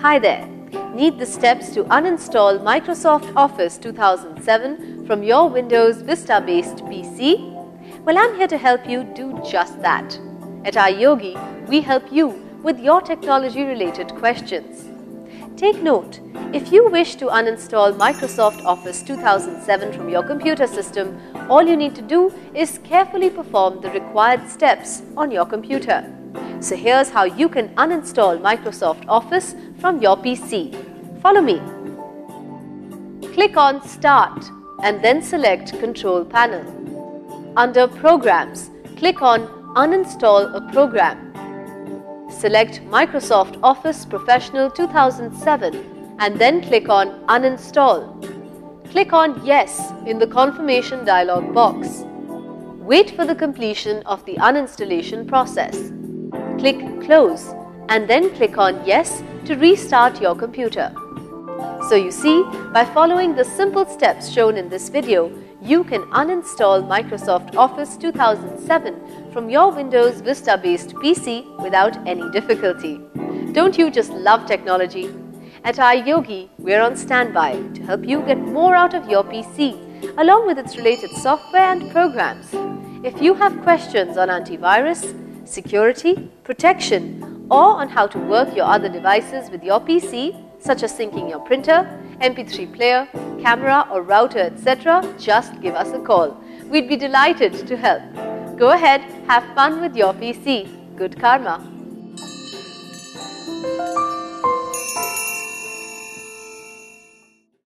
Hi there. Need the steps to uninstall Microsoft Office 2007 from your Windows Vista based PC? Well, I'm here to help you do just that. At iYogi, we help you with your technology related questions. Take note, if you wish to uninstall Microsoft Office 2007 from your computer system, all you need to do is carefully perform the required steps on your computer. So here's how you can uninstall Microsoft Office from your PC. Follow me. Click on Start and then select Control Panel. Under Programs, click on Uninstall a program. Select Microsoft Office Professional 2007 and then click on Uninstall. Click on Yes in the confirmation dialog box. Wait for the completion of the uninstallation process click Close and then click on Yes to restart your computer. So you see, by following the simple steps shown in this video, you can uninstall Microsoft Office 2007 from your Windows Vista-based PC without any difficulty. Don't you just love technology? At iYogi, we're on standby to help you get more out of your PC, along with its related software and programs. If you have questions on antivirus, security, protection, or on how to work your other devices with your PC, such as syncing your printer, MP3 player, camera or router, etc., just give us a call. We'd be delighted to help. Go ahead, have fun with your PC. Good karma.